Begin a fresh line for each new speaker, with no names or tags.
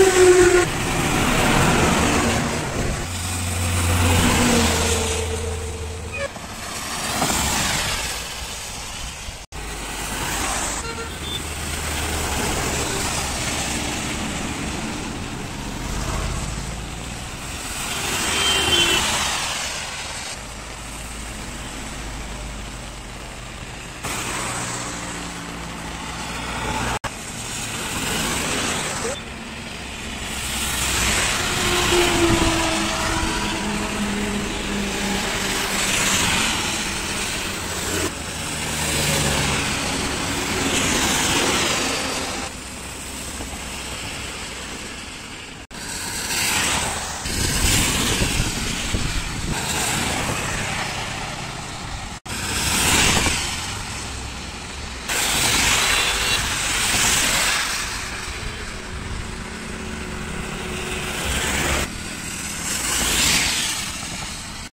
Thank you. you